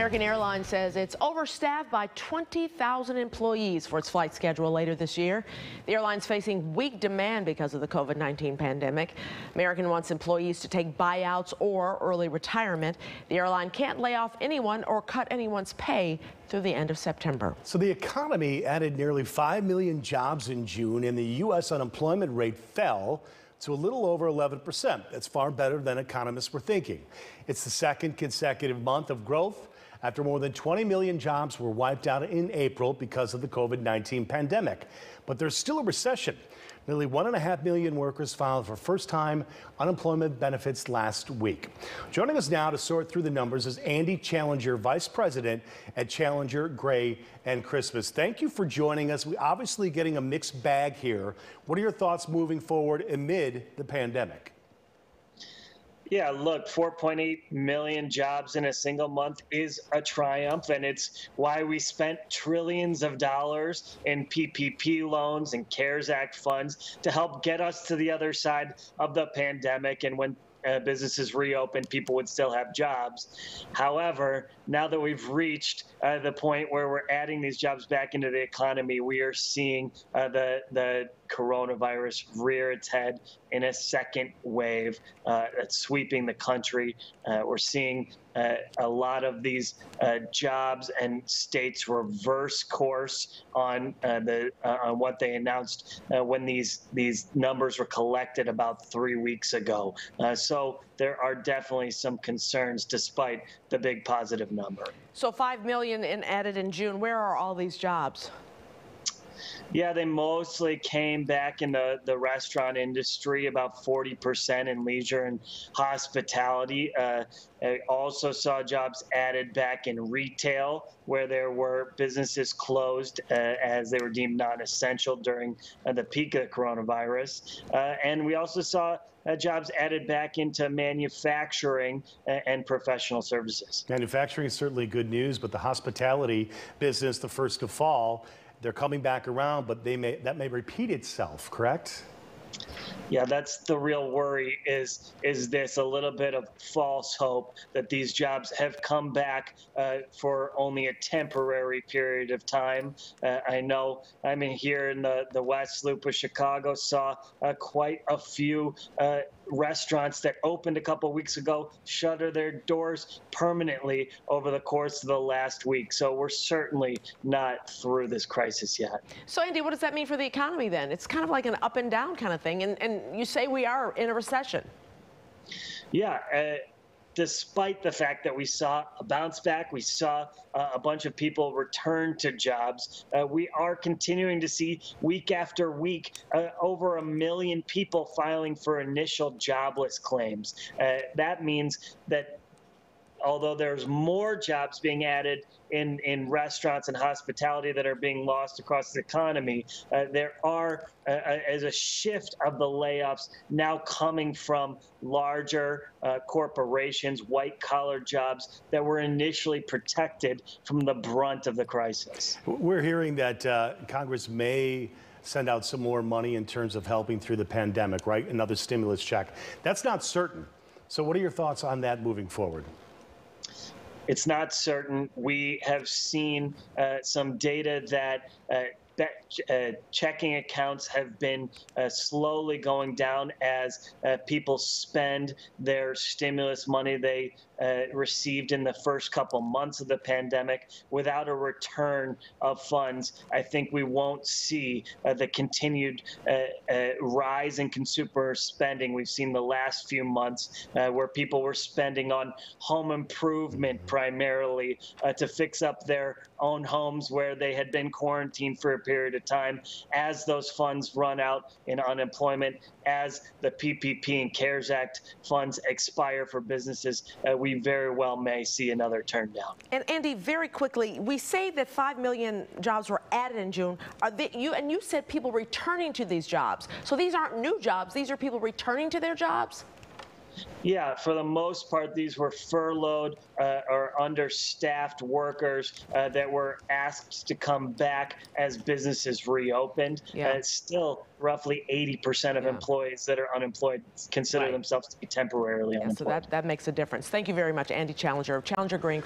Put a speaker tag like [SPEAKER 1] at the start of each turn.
[SPEAKER 1] American Airlines says it's overstaffed by 20,000 employees for its flight schedule later this year. The airline's facing weak demand because of the COVID 19 pandemic. American wants employees to take buyouts or early retirement. The airline can't lay off anyone or cut anyone's pay through the end of September.
[SPEAKER 2] So the economy added nearly 5 million jobs in June, and the U.S. unemployment rate fell to a little over 11%. That's far better than economists were thinking. It's the second consecutive month of growth after more than 20 million jobs were wiped out in April because of the COVID 19 pandemic. But there's still a recession. Nearly one and a half million workers filed for first time unemployment benefits last week. Joining us now to sort through the numbers is Andy Challenger, Vice President at Challenger, Gray, and Christmas. Thank you for joining us. We're obviously getting a mixed bag here. What are your thoughts moving forward amid the pandemic?
[SPEAKER 3] Yeah, look, 4.8 million jobs in a single month is a triumph, and it's why we spent trillions of dollars in PPP loans and CARES Act funds to help get us to the other side of the pandemic. And when uh, businesses reopened, people would still have jobs. However, now that we've reached uh, the point where we're adding these jobs back into the economy, we are seeing uh, the the coronavirus rear its head in a second wave uh, that's sweeping the country. Uh, we're seeing uh, a lot of these uh, jobs and states reverse course on uh, the uh, on what they announced when these these numbers were collected about three weeks ago. so there are definitely some concerns despite the big positive number.
[SPEAKER 1] So five million in added in June. Where are all these jobs?
[SPEAKER 3] Yeah, they mostly came back in the, the restaurant industry, about 40% in leisure and hospitality. Uh, I also saw jobs added back in retail, where there were businesses closed uh, as they were deemed non essential during uh, the peak of the coronavirus. Uh, and we also saw uh, jobs added back into manufacturing and, and professional services.
[SPEAKER 2] Manufacturing is certainly good news, but the hospitality business, the first to fall, they're coming back around, but they may that may repeat itself, correct?
[SPEAKER 3] Yeah, that's the real worry is is this a little bit of false hope that these jobs have come back uh, for only a temporary period of time. Uh, I know I mean here in the, the West Loop of Chicago saw uh, quite a few uh, restaurants that opened a couple weeks ago shutter their doors permanently over the course of the last week. So we're certainly not through this crisis yet.
[SPEAKER 1] So Andy, what does that mean for the economy then? It's kind of like an up and down kind of thing. And, and you say we are in a recession.
[SPEAKER 3] Yeah. Uh, despite the fact that we saw a bounce back, we saw uh, a bunch of people return to jobs. Uh, we are continuing to see week after week uh, over a million people filing for initial jobless claims. Uh, that means that although there's more jobs being added in, in restaurants and hospitality that are being lost across the economy, uh, there are, uh, uh, as a shift of the layoffs now coming from larger uh, corporations, white collar jobs that were initially protected from the brunt of the crisis.
[SPEAKER 2] We're hearing that uh, Congress may send out some more money in terms of helping through the pandemic, right? Another stimulus check. That's not certain. So, what are your thoughts on that moving forward?
[SPEAKER 3] It's not certain. We have seen uh, some data that uh, that uh, checking accounts have been uh, slowly going down as uh, people spend their stimulus money they uh, received in the first couple months of the pandemic without a return of funds. I think we won't see uh, the continued uh, rise in consumer spending we've seen the last few months, where people were spending on home improvement mm-hmm. primarily to fix up their own homes where they had been quarantined for a period of time. As those funds run out in unemployment, as the PPP and CARES Act funds expire for businesses, uh, we very well may see another turn down.
[SPEAKER 1] And Andy, very quickly, we say that 5 million jobs were added in June. Are they, you and you said people returning to these jobs. So these aren't new jobs. These are people returning to their jobs?
[SPEAKER 3] Yeah, for the most part, these were furloughed uh, or understaffed workers uh, that were asked to come back as businesses reopened. Yeah. Uh, still, roughly 80% of yeah. employees that are unemployed consider right. themselves to be temporarily yeah, unemployed.
[SPEAKER 1] So that, that makes a difference. Thank you very much, Andy Challenger of Challenger Green.